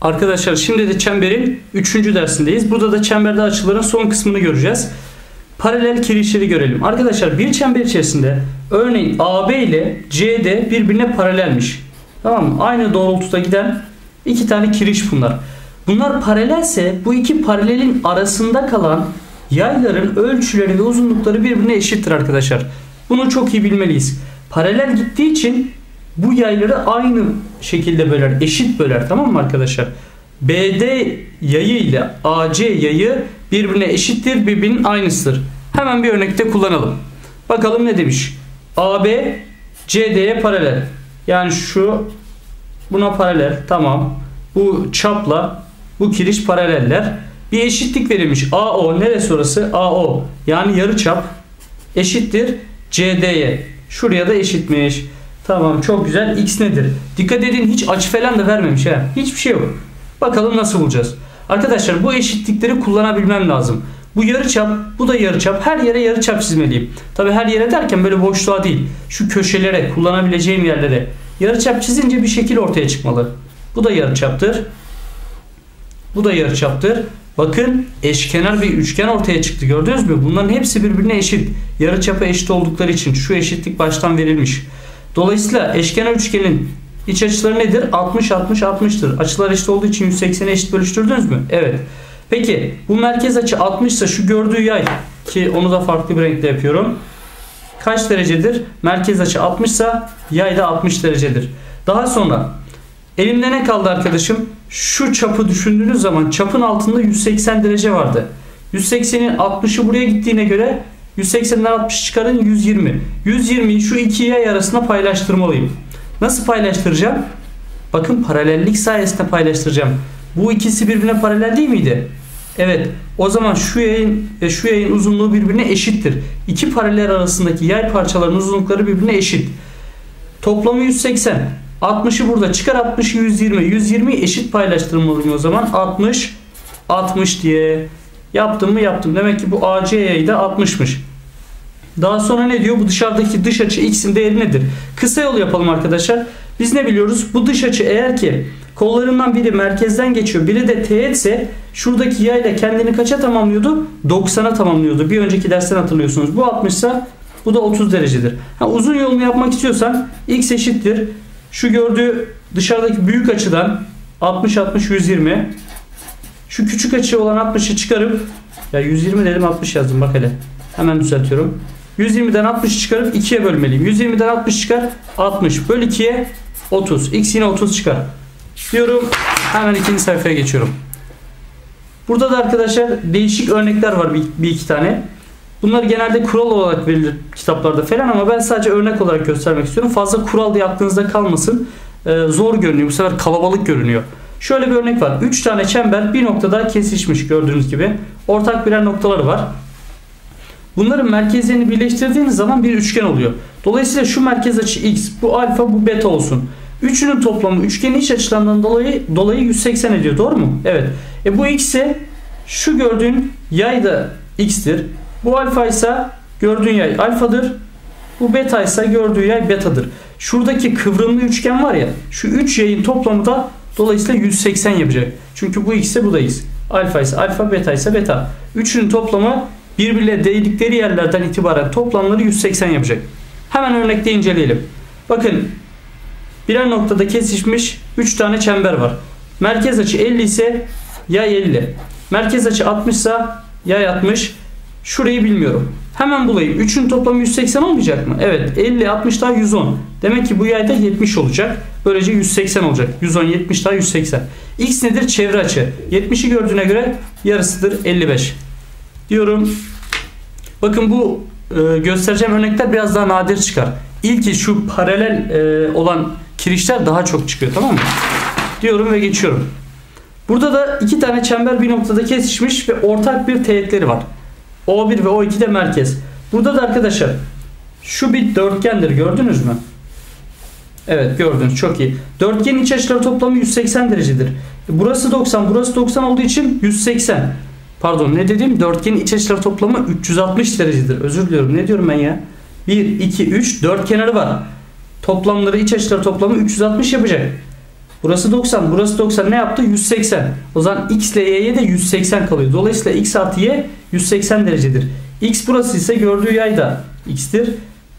Arkadaşlar şimdi de çemberin 3. dersindeyiz. Burada da çemberde açıların son kısmını göreceğiz. Paralel kirişleri görelim. Arkadaşlar bir çember içerisinde örneğin AB ile CD birbirine paralelmiş. Tamam mı? Aynı doğrultuda giden iki tane kiriş bunlar. Bunlar paralelse bu iki paralelin arasında kalan yayların ölçüleri ve uzunlukları birbirine eşittir arkadaşlar. Bunu çok iyi bilmeliyiz. Paralel gittiği için bu yayları aynı şekilde böler, eşit böler tamam mı arkadaşlar? BD yayı ile AC yayı birbirine eşittir, birbirinin aynısıdır. Hemen bir örnekte kullanalım. Bakalım ne demiş? AB CD'ye paralel. Yani şu buna paralel. Tamam. Bu çapla bu kiriş paraleller. Bir eşitlik verilmiş. AO neresi orası? AO. Yani yarı çap eşittir CD'ye. Şuraya da eşitmiş. Tamam çok güzel. X nedir? Dikkat edin hiç açı falan da vermemiş ha. Hiçbir şey yok. Bakalım nasıl bulacağız. Arkadaşlar bu eşitlikleri kullanabilmem lazım. Bu yarıçap, bu da yarıçap. Her yere yarıçap çizmeliyim. Tabi her yere derken böyle boşluğa değil. Şu köşelere, kullanabileceğim yerlere. Yarıçap çizince bir şekil ortaya çıkmalı. Bu da yarıçaptır. Bu da yarıçaptır. Bakın eşkenar bir üçgen ortaya çıktı. Gördünüz mü? Bunların hepsi birbirine eşit. Yarıçapa eşit oldukları için şu eşitlik baştan verilmiş. Dolayısıyla eşkenar üçgenin iç açıları nedir? 60 60 60'tır. Açılar eşit olduğu için 180'e eşit bölüştürdünüz mü? Evet. Peki bu merkez açı 60 ise şu gördüğü yay ki onu da farklı bir renkle yapıyorum. Kaç derecedir? Merkez açı 60 ise yay da 60 derecedir. Daha sonra elimde ne kaldı arkadaşım? Şu çapı düşündüğünüz zaman çapın altında 180 derece vardı. 180'in 60'ı buraya gittiğine göre 180'den 60 çıkarın 120. 120'yi şu iki yay arasında paylaştırmalıyım. Nasıl paylaştıracağım? Bakın paralellik sayesinde paylaştıracağım. Bu ikisi birbirine paralel değil miydi? Evet. O zaman şu yayın ve şu yayın uzunluğu birbirine eşittir. İki paralel arasındaki yay parçalarının uzunlukları birbirine eşit. Toplamı 180. 60'ı burada çıkar 60'ı 120. 120 eşit paylaştırmalıyım o zaman. 60 60 diye yaptım mı yaptım. Demek ki bu AC yayı da 60'mış. Daha sonra ne diyor? Bu dışarıdaki dış açı x'in değeri nedir? Kısa yol yapalım arkadaşlar. Biz ne biliyoruz? Bu dış açı eğer ki kollarından biri merkezden geçiyor, biri de teğetse şuradaki yayla kendini kaça tamamlıyordu? 90'a tamamlıyordu. Bir önceki dersten hatırlıyorsunuz. Bu 60 ise bu da 30 derecedir. Ha, uzun yolunu yapmak istiyorsan x eşittir. Şu gördüğü dışarıdaki büyük açıdan 60 60 120 şu küçük açı olan 60'ı çıkarıp ya 120 dedim 60 yazdım bak hele. Hemen düzeltiyorum. 120'den 60 çıkarıp 2'ye bölmeliyim. 120'den 60 çıkar 60 böl 2'ye 30. X yine 30 çıkar. Diyorum hemen ikinci sayfaya geçiyorum. Burada da arkadaşlar değişik örnekler var bir, bir iki tane. Bunlar genelde kural olarak verilir kitaplarda falan ama ben sadece örnek olarak göstermek istiyorum. Fazla kural diye aklınızda kalmasın. Ee, zor görünüyor. Bu sefer kalabalık görünüyor. Şöyle bir örnek var. 3 tane çember bir noktada kesişmiş gördüğünüz gibi. Ortak birer noktaları var. Bunların merkezlerini birleştirdiğiniz zaman bir üçgen oluyor. Dolayısıyla şu merkez açı x, bu alfa, bu beta olsun. Üçünün toplamı üçgenin iç açılarından dolayı dolayı 180 ediyor. Doğru mu? Evet. E bu x'e şu gördüğün yay da x'tir. Bu alfa ise gördüğün yay alfadır. Bu beta ise gördüğü yay betadır. Şuradaki kıvrımlı üçgen var ya şu üç yayın toplamı da dolayısıyla 180 yapacak. Çünkü bu x'e bu da x. Alfa ise alfa beta ise beta. Üçünün toplamı birbirle değdikleri yerlerden itibaren toplamları 180 yapacak. Hemen örnekte inceleyelim. Bakın birer noktada kesişmiş 3 tane çember var. Merkez açı 50 ise yay 50. Merkez açı 60 ise yay 60. Şurayı bilmiyorum. Hemen bulayım. 3'ün toplamı 180 olmayacak mı? Evet. 50, 60 daha 110. Demek ki bu yayda 70 olacak. Böylece 180 olacak. 110, 70 daha 180. X nedir? Çevre açı. 70'i gördüğüne göre yarısıdır 55. Diyorum. Bakın bu e, göstereceğim örnekler biraz daha nadir çıkar. İlki şu paralel e, olan kirişler daha çok çıkıyor tamam mı? Diyorum ve geçiyorum. Burada da iki tane çember bir noktada kesişmiş ve ortak bir teğetleri var. O1 ve O2 de merkez. Burada da arkadaşlar şu bir dörtgendir gördünüz mü? Evet gördünüz çok iyi. Dörtgenin iç açıları toplamı 180 derecedir. Burası 90 burası 90 olduğu için 180. Pardon ne dedim? Dörtgenin iç açıları toplamı 360 derecedir. Özür diliyorum. Ne diyorum ben ya? 1, 2, 3 dört kenarı var. Toplamları iç açıları toplamı 360 yapacak. Burası 90. Burası 90 ne yaptı? 180. O zaman x ile y'ye de 180 kalıyor. Dolayısıyla x artı y 180 derecedir. x burası ise gördüğü yay da x'tir.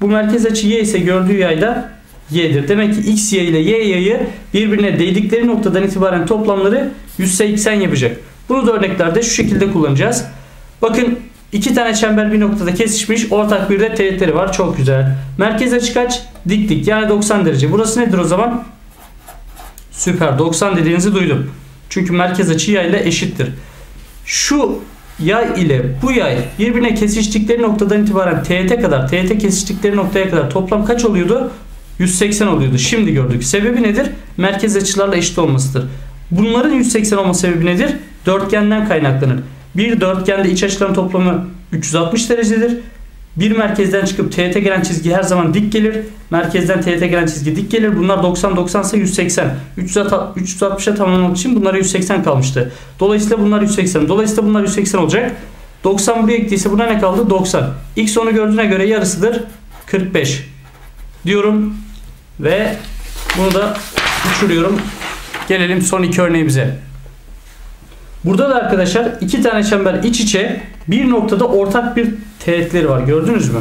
Bu merkez açı y ise gördüğü yay da y'dir. Demek ki x y ile y yayı birbirine değdikleri noktadan itibaren toplamları 180 yapacak. Bunu da örneklerde şu şekilde kullanacağız. Bakın iki tane çember bir noktada kesişmiş. Ortak bir de teğetleri var. Çok güzel. Merkez açı kaç? Dik dik. Yani 90 derece. Burası nedir o zaman? Süper. 90 dediğinizi duydum. Çünkü merkez açı yay ile eşittir. Şu yay ile bu yay birbirine kesiştikleri noktadan itibaren teğete kadar, teğete kesiştikleri noktaya kadar toplam kaç oluyordu? 180 oluyordu. Şimdi gördük. Sebebi nedir? Merkez açılarla eşit olmasıdır. Bunların 180 olma sebebi nedir? Dörtgenden kaynaklanır. Bir dörtgende iç açıların toplamı 360 derecedir. Bir merkezden çıkıp teğete gelen çizgi her zaman dik gelir. Merkezden teğete gelen çizgi dik gelir. Bunlar 90 90 ise 180. 360'a tamamlamak için bunlara 180 kalmıştı. Dolayısıyla bunlar 180. Dolayısıyla bunlar 180 olacak. 90 buraya gittiyse buna ne kaldı? 90. X onu gördüğüne göre yarısıdır. 45 diyorum ve bunu da uçuruyorum. Gelelim son iki örneğimize. Burada da arkadaşlar iki tane çember iç içe bir noktada ortak bir teğetleri var. Gördünüz mü?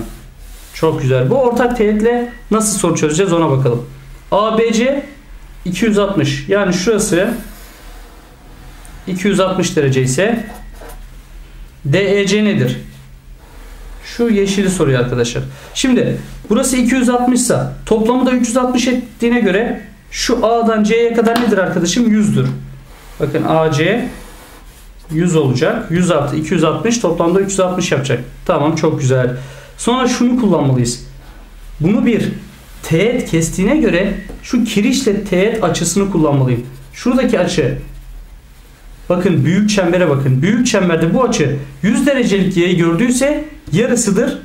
Çok güzel. Bu ortak teğetle nasıl soru çözeceğiz ona bakalım. ABC 260. Yani şurası 260 derece ise DEC nedir? Şu yeşili soruyor arkadaşlar. Şimdi burası 260 ise toplamı da 360 ettiğine göre şu A'dan C'ye kadar nedir arkadaşım? 100'dür. Bakın AC 100 olacak. 100 artı 260 toplamda 360 yapacak. Tamam çok güzel. Sonra şunu kullanmalıyız. Bunu bir teğet kestiğine göre şu kirişle teğet açısını kullanmalıyım. Şuradaki açı bakın büyük çembere bakın. Büyük çemberde bu açı 100 derecelik y'yi gördüyse yarısıdır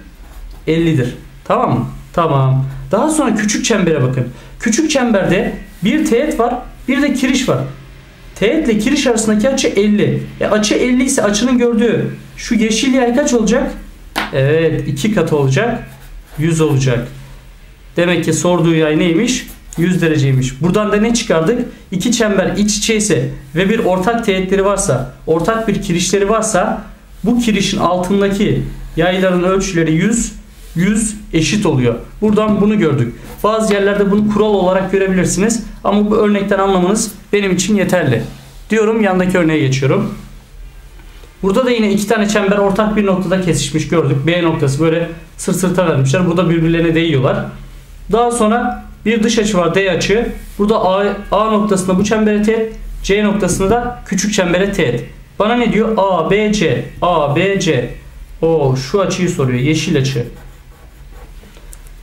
50'dir. Tamam mı? Tamam. Daha sonra küçük çembere bakın. Küçük çemberde bir teğet var bir de kiriş var. Teğet ile kiriş arasındaki açı 50. E açı 50 ise açının gördüğü şu yeşil yay kaç olacak? Evet 2 katı olacak. 100 olacak. Demek ki sorduğu yay neymiş? 100 dereceymiş. Buradan da ne çıkardık? İki çember iç içe ise ve bir ortak teğetleri varsa, ortak bir kirişleri varsa bu kirişin altındaki yayların ölçüleri 100, 100 eşit oluyor. Buradan bunu gördük. Bazı yerlerde bunu kural olarak görebilirsiniz. Ama bu örnekten anlamanız benim için yeterli. Diyorum yandaki örneğe geçiyorum. Burada da yine iki tane çember ortak bir noktada kesişmiş gördük. B noktası böyle sırt sırta vermişler. Burada birbirlerine değiyorlar. Daha sonra bir dış açı var D açı. Burada A, A noktasında bu çembere teğet. C noktasında da küçük çembere teğet. Bana ne diyor? A, B, C. A, B, C. O şu açıyı soruyor. Yeşil açı.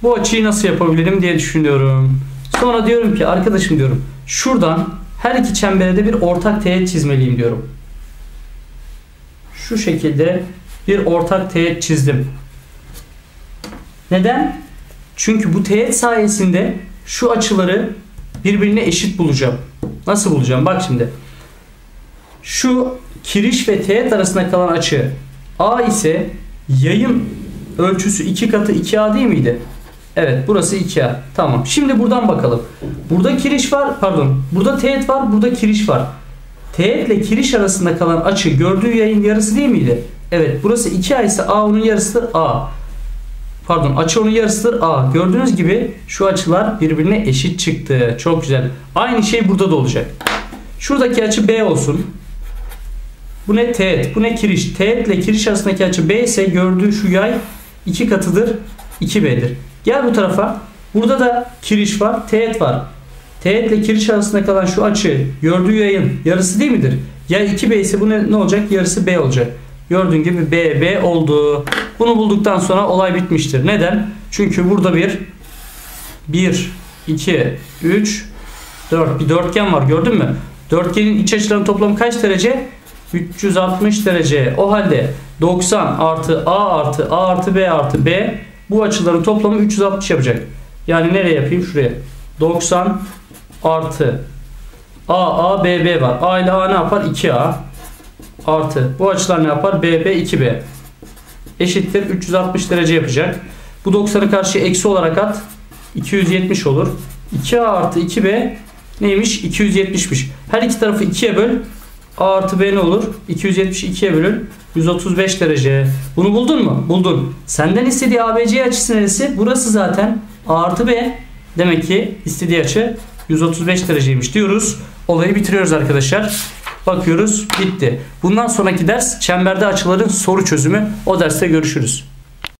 Bu açıyı nasıl yapabilirim diye düşünüyorum. Sonra diyorum ki arkadaşım diyorum. Şuradan her iki çembere de bir ortak teğet çizmeliyim diyorum. Şu şekilde bir ortak teğet çizdim. Neden? Çünkü bu teğet sayesinde şu açıları birbirine eşit bulacağım. Nasıl bulacağım? Bak şimdi. Şu kiriş ve teğet arasında kalan açı A ise yayın ölçüsü 2 katı 2A değil miydi? Evet burası 2A. Tamam. Şimdi buradan bakalım. Burada kiriş var. Pardon. Burada teğet var. Burada kiriş var. Teğet ile kiriş arasında kalan açı gördüğü yayın yarısı değil miydi? Evet burası 2A ise A onun yarısıdır A. Pardon açı onun yarısıdır A. Gördüğünüz gibi şu açılar birbirine eşit çıktı. Çok güzel. Aynı şey burada da olacak. Şuradaki açı B olsun. Bu ne teğet? Bu ne kiriş? Teğet ile kiriş arasındaki açı B ise gördüğü şu yay 2 katıdır. 2B'dir. Gel bu tarafa. Burada da kiriş var. Teğet var. Teğet ile kiriş arasında kalan şu açı gördüğü yayın yarısı değil midir? Yay 2B ise bu ne, ne olacak? Yarısı B olacak. Gördüğün gibi B, B oldu. Bunu bulduktan sonra olay bitmiştir. Neden? Çünkü burada bir 1, 2, 3, 4 bir dörtgen var gördün mü? Dörtgenin iç açılarının toplamı kaç derece? 360 derece. O halde 90 artı A artı A artı B artı B bu açıların toplamı 360 yapacak. Yani nereye yapayım? Şuraya. 90 artı A, A, B, B var. A ile A ne yapar? 2A artı. Bu açılar ne yapar? B, B, 2B. Eşittir 360 derece yapacak. Bu 90'ı karşıya eksi olarak at. 270 olur. 2A artı 2B neymiş? 270'miş. Her iki tarafı 2'ye böl. A artı B ne olur? 272'ye bölün. 135 derece. Bunu buldun mu? Buldun. Senden istediği ABC açısı neresi? Burası zaten A artı B. Demek ki istediği açı 135 dereceymiş diyoruz. Olayı bitiriyoruz arkadaşlar. Bakıyoruz bitti. Bundan sonraki ders çemberde açıların soru çözümü. O derste görüşürüz.